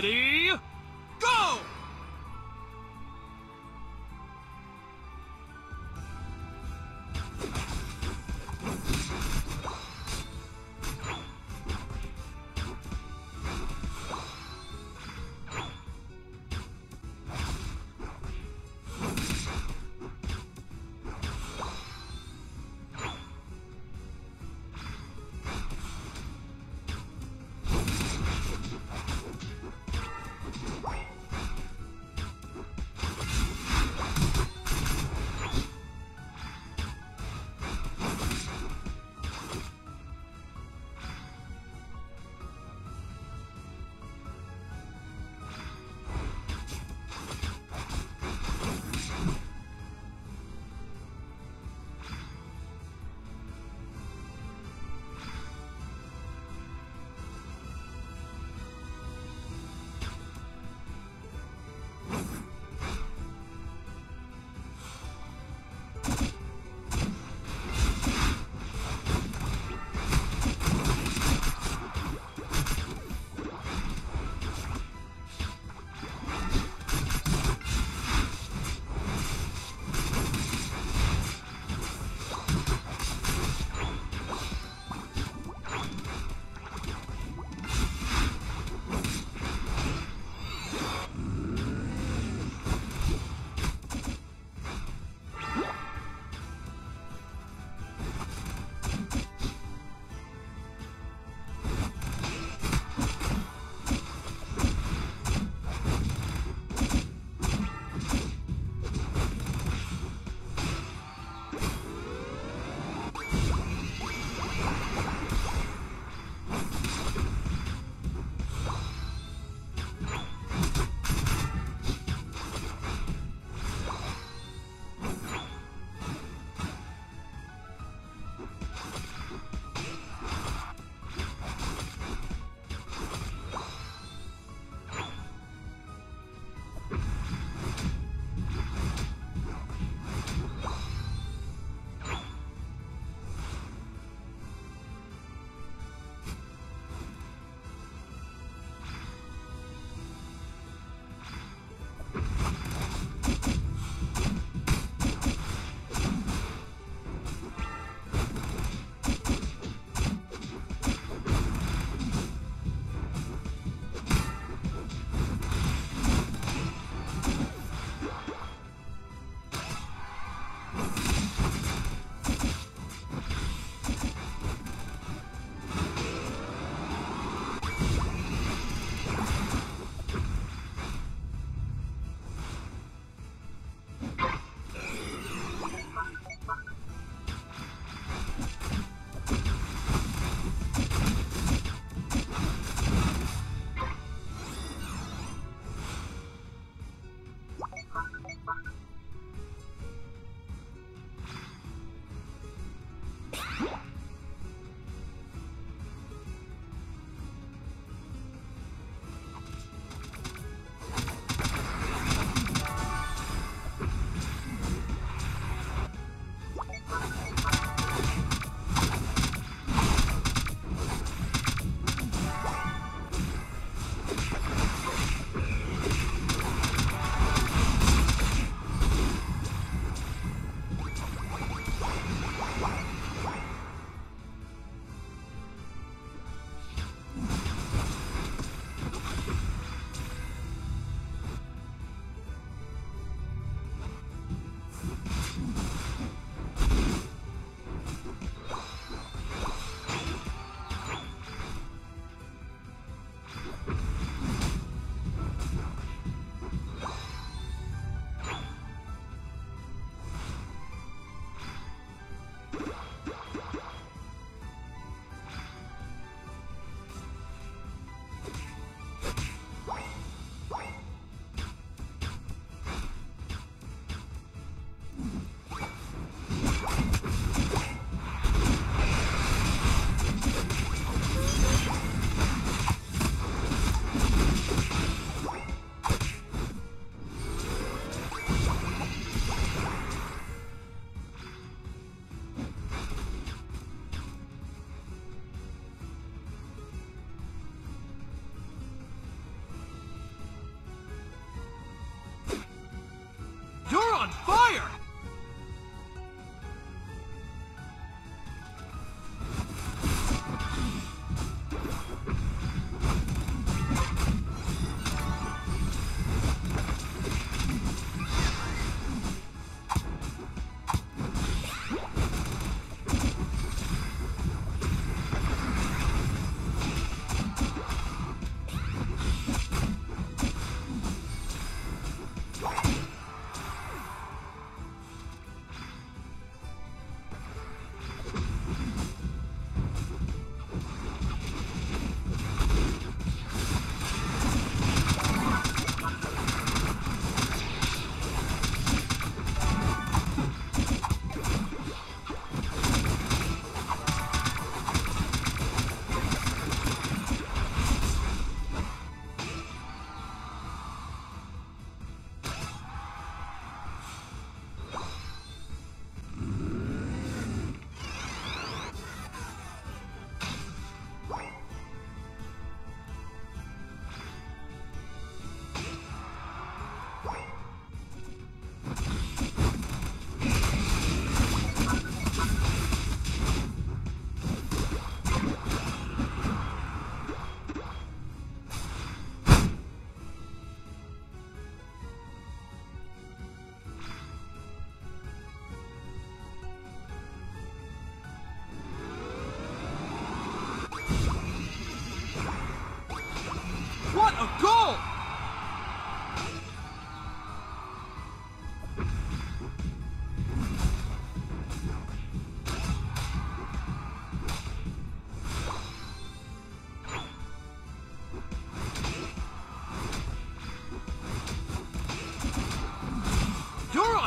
Ready?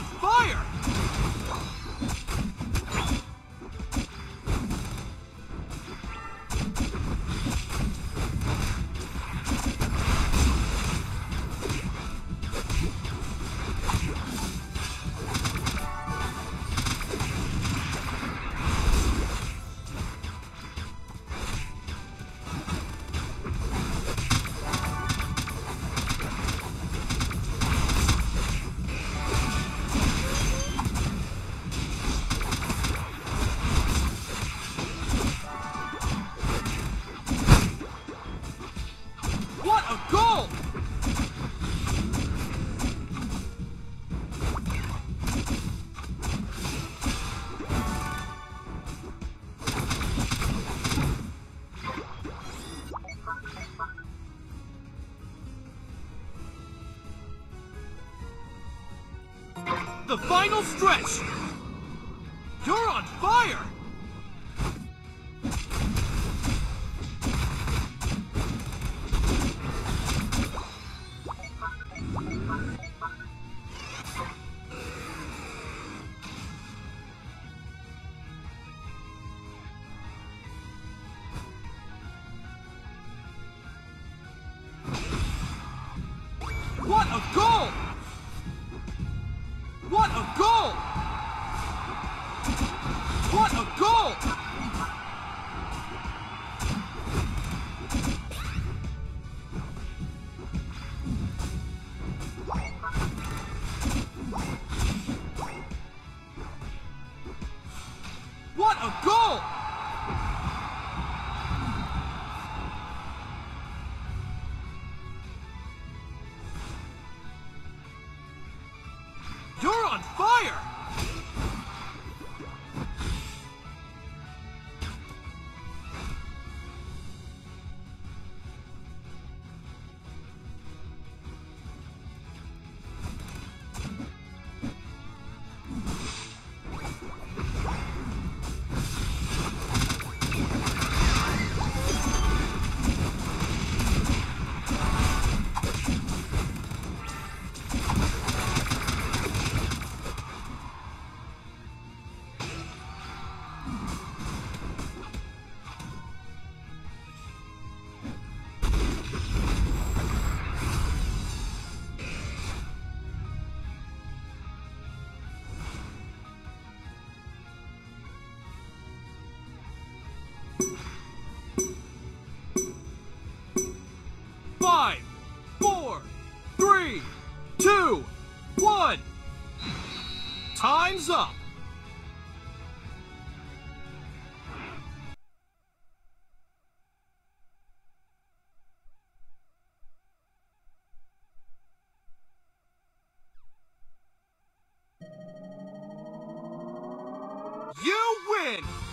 On fire! Final stretch! You're on fire! What a goal! Goal! What a goal! What a goal! Time's up. You win!